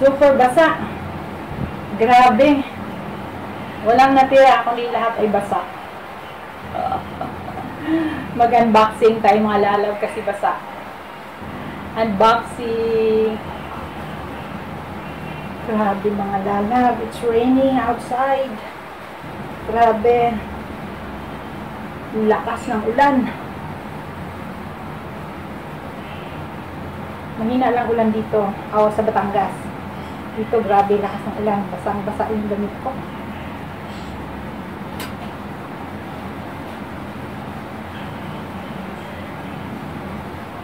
Super basa. Grabe. Walang natira, kundi lahat ay basa. Mag-unboxing tayo mga lalaw kasi basa. Unboxing. Grabe mga lalab. It's raining outside. Grabe. Lakas ng ulan. Mahina lang ulan dito. Awa sa Batangas. Dito grabe lakas ng ulan. Basang-basa yung damit ko.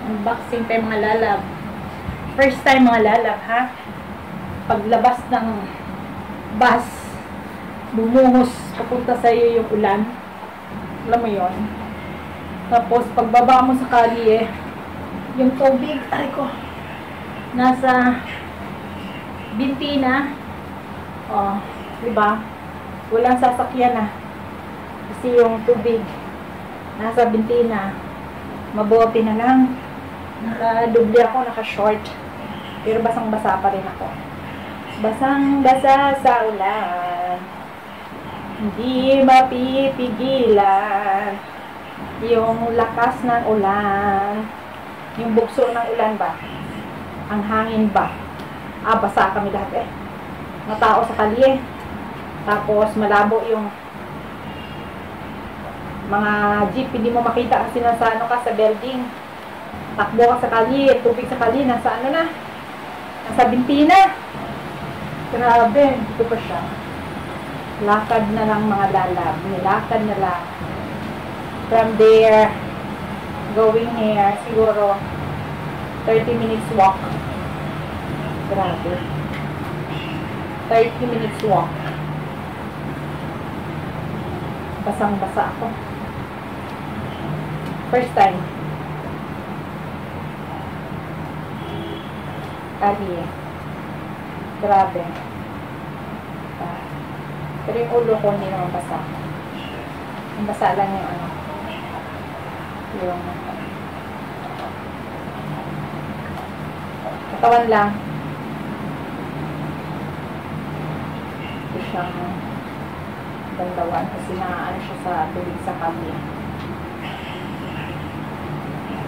Unboxing tayo mga lalab. First time mga lalab ha. Paglabas ng bus, bumuhos papunta sa iyo yung ulan. Alam mo yon. Tapos pagbaba mo sa kalye, yung tubig, ay ko, nasa binti na. Oh, di ba? Walang sasakyan na. Kasi yung tubig, nasa binti na. Mabuti na lang. Naka-double ako, naka-short. Pero basang-basa pa rin ako. Basang-basa sa ulan. Hindi mapipigilan. Yung lakas ng ulan. Yung bugso ng ulan ba? Ang hangin ba? Ah, basa kami lahat eh. Mga tao sa kalye. Tapos malabo yung mga jeep, hindi mo makita kasi nasa ano ka sa building. Takbo ka sa kalye, tubig sa kalye, nasa ano na? Nasa bintina. Grabe, dito pa siya. Lakad na lang mga lalab. Nilakad na lang. From there, going here, siguro 30 minutes walk. Grabe. 30 minutes walk. Basang-basa ako. First time. Kali eh. Grabe. Ah. Pero yung ulo ko hindi naman basa. Yung basa lang yung ano. Yung katawan lang. Ito siyang bandawan kasi naaano siya sa tubig sa kami.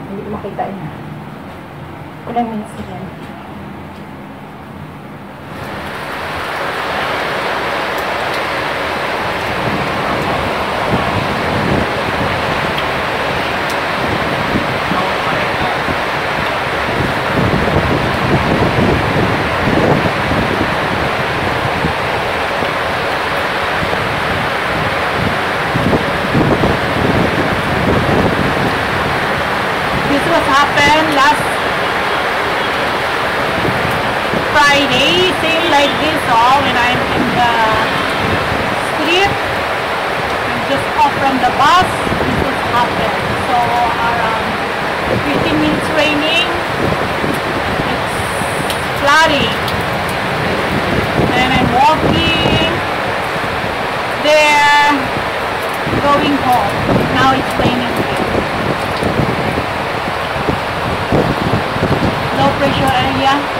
Hindi ko makita yun. Ilang minutes na yan. Friday, same like this, oh, when I'm in the uh, street, I'm just off from the bus, this was happened. So around 15 minutes raining, it's flooding. And I'm walking there, going home. Now it's raining low pressure area.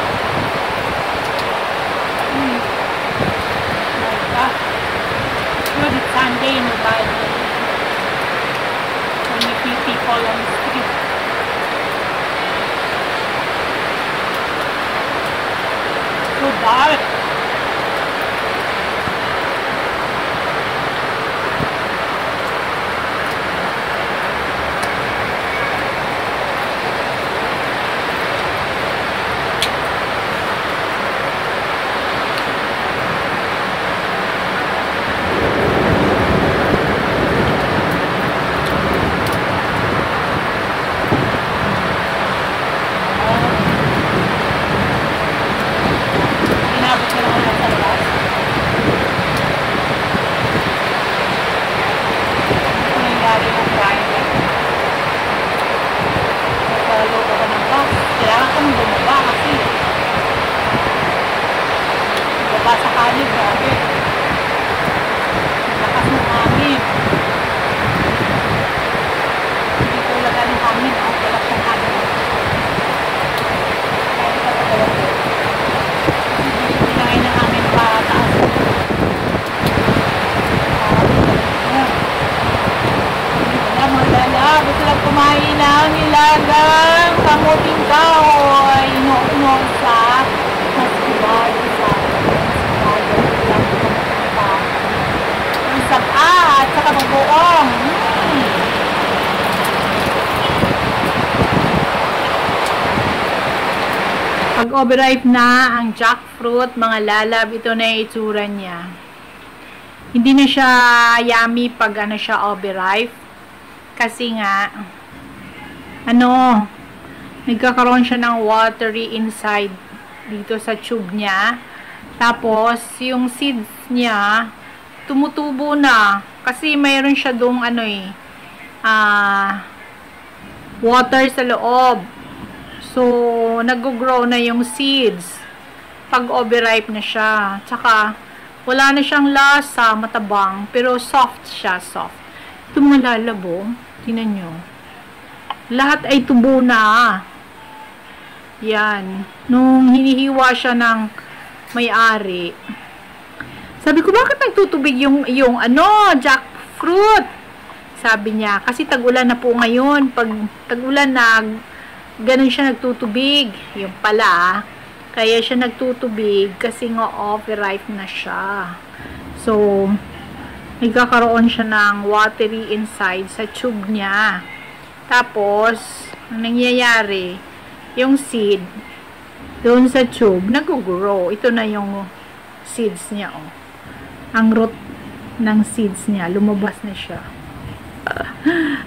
Bagoong. Mm. Pag overripe na ang jackfruit, mga lalab, ito na yung itsura niya. Hindi na siya yummy pag ano siya overripe. Kasi nga, ano, nagkakaroon siya ng watery inside dito sa tube niya. Tapos, yung seeds niya, tumutubo na. Kasi mayroon siya dong ano eh, ah, water sa loob. So, nag-grow na yung seeds. Pag overripe na siya. Tsaka, wala na siyang lasa, matabang, pero soft siya, soft. Ito mga lalabo, tinan nyo. Lahat ay tubo na. Yan. Nung hinihiwa siya ng may-ari. Sabi ko, bakit nagtutubig yung, yung ano, jackfruit? Sabi niya, kasi tag-ulan na po ngayon. Pag tag-ulan na, ganun siya nagtutubig. Yung pala, kaya siya nagtutubig kasi nga off-ripe na siya. So, nagkakaroon siya ng watery inside sa tube niya. Tapos, ang nangyayari, yung seed, doon sa tube, nag-grow. Ito na yung seeds niya, oh. Ang root ng seeds niya, lumabas na siya.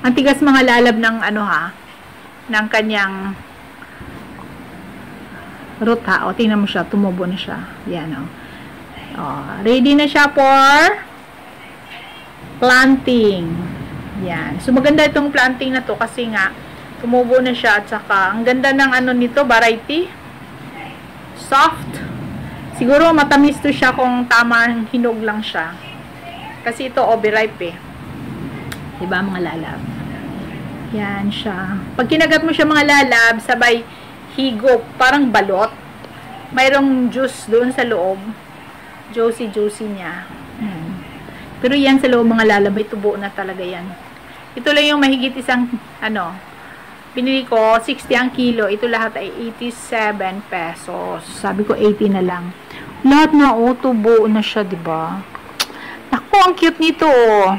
ang tigas mga lalab ng ano ha, ng kanyang root ha. O, tingnan mo siya. Tumubo na siya. Yan, o. o ready na siya for planting. Yan. So, maganda itong planting na to kasi nga, tumubo na siya at saka, ang ganda ng ano nito, variety. Soft. Siguro, matamis to siya kung tamang hinog lang siya. Kasi ito, overripe eh. Diba, mga lalab? Yan siya. Pag kinagat mo siya mga lalab, sabay higop, parang balot. Mayroong juice doon sa loob. Juicy-juicy niya. Hmm. Pero yan sa loob mga lalab, may tubo na talaga yan. Ito lang yung mahigit isang, ano, pinili ko, 60 ang kilo. Ito lahat ay 87 pesos. Sabi ko, 80 na lang. Lahat na, oh, tubo na siya, ba diba? Naku, ang cute nito, oh.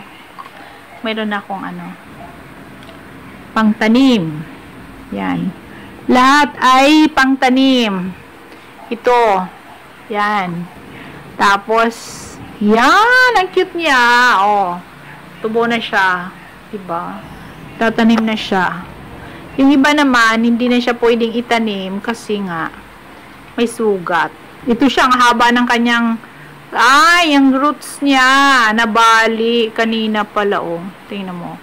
Mayroon na akong, ano, pangtanim. Yan. Lahat ay pangtanim. Ito. Yan. Tapos, yan. Ang cute niya. Oh. Tubo na siya. Diba? Tatanim na siya. Yung iba naman, hindi na siya pwedeng itanim kasi nga may sugat. Ito siya ang haba ng kanyang ay, yung roots niya nabali kanina pala oh. Tingnan mo.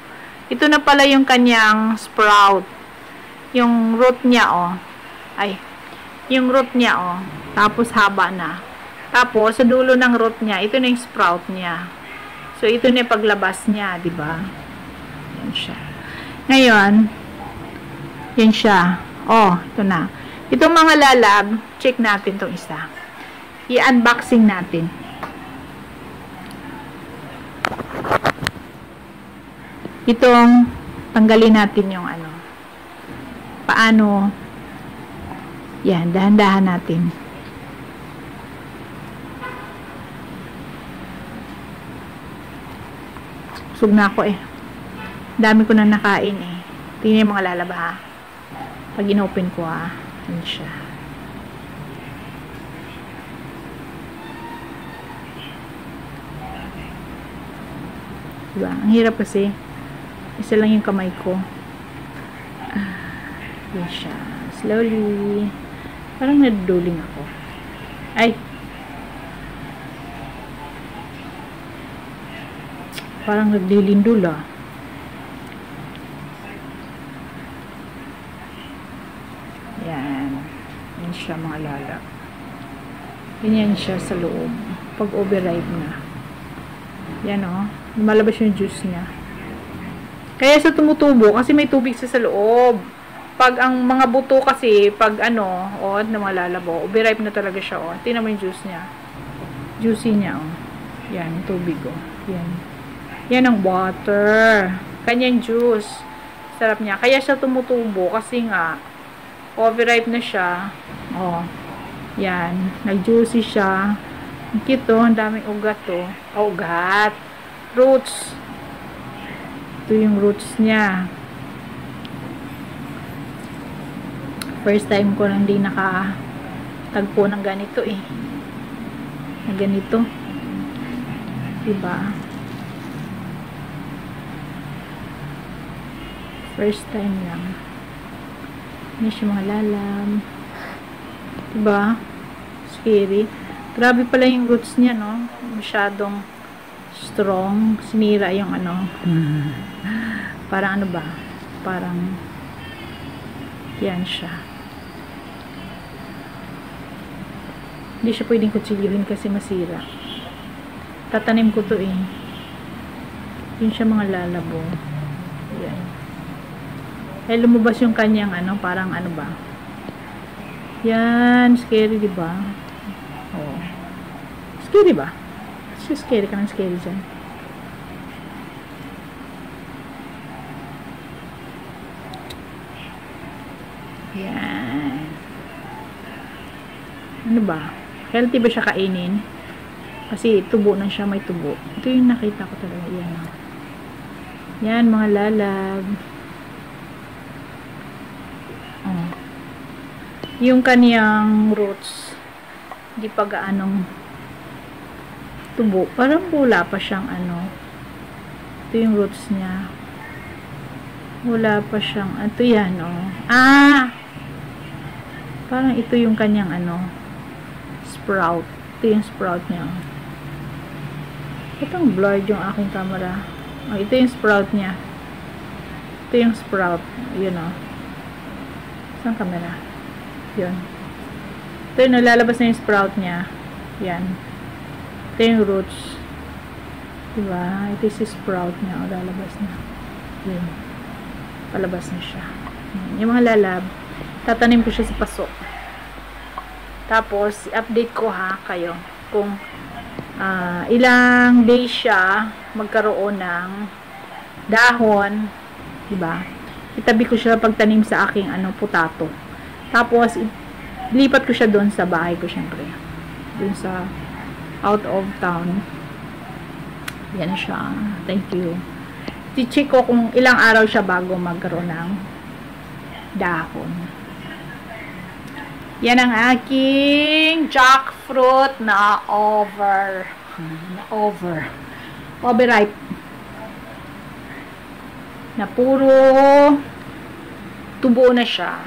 Ito na pala yung kanyang sprout. Yung root niya, oh. Ay, yung root niya, oh. Tapos haba na. Tapos, sa dulo ng root niya, ito na yung sprout niya. So, ito na yung paglabas niya, di ba? Yan siya. Ngayon, yan siya. Oh, ito na. Itong mga lalab, check natin itong isa. I-unboxing natin. itong tanggalin natin yung ano. Paano? Yan, dahan-dahan natin. Sug na ako eh. Dami ko na nakain eh. Tingnan yung mga lalaba ha? Pag inopen ko ha yan siya. Diba? ang hirap kasi. Isa lang yung kamay ko. Ah, yan siya. Slowly. Parang naduduling ako. Ay! Parang naglilindul ah yan yan siya mga lala ganyan siya sa loob pag overripe na yan o oh. lumalabas yung juice niya kaya sa tumutubo, kasi may tubig sa sa loob. Pag ang mga buto kasi, pag ano, o, oh, na mga lalabo, overripe na talaga siya, o. Oh. Tingnan mo yung juice niya. Juicy niya, o. Oh. Yan, tubig, o. Oh. Yan. Yan ang water. Kanyang juice. Sarap niya. Kaya siya tumutubo kasi nga, overripe na siya. Oh. Yan. Nag-juicy siya. Ang oh. Ang daming ugat to. Oh. Ugat. Roots. Ito yung roots niya. First time ko lang din nakatagpo ng ganito eh. Na ganito. Diba? First time lang. Hindi siya mga lalam. Diba? Scary. Grabe pala yung roots niya, no? Masyadong strong. Sinira yung ano. Parang ano ba? Parang yan siya. Hindi siya pwedeng kutsilyuhin kasi masira. Tatanim ko to eh. Yun siya mga lalabo. Yan. Eh, lumabas yung kanyang ano, parang ano ba? Yan, scary, di ba? Oh. Scary ba? So, scary ka ng scary dyan. Yan. Ano ba? Healthy ba siya kainin? Kasi tubo na siya, may tubo. Ito yung nakita ko talaga. Yan. Oh. Yan, mga lalab. Oh. Yung kaniyang roots, hindi pa gaanong tubo. Parang wala pa siyang ano. Ito yung roots niya. Wala pa siyang, ito yan, oh. Ah! Parang ito yung kanyang ano, sprout. Ito yung sprout niya. Itong blurred yung aking camera. Oh, ito yung sprout niya. Ito yung sprout. Yun, oh. Saan camera? Yun. Ito yung nalalabas na yung sprout niya. Yan. Ito yung roots. Diba? Ito yung sprout niya. O, lalabas na. Yun. Palabas na siya. Yung mga lalab, tatanim ko siya sa paso. Tapos, update ko ha, kayo. Kung uh, ilang days siya magkaroon ng dahon. Diba? Itabi ko siya pagtanim sa aking ano, putato. Tapos, lipat ko siya doon sa bahay ko, syempre. Doon sa out of town. Yan siya. Thank you. I-check ko kung ilang araw siya bago magkaroon ng dahon. Yan ang aking jackfruit na over. Na over. Overripe. Na puro tubo na siya.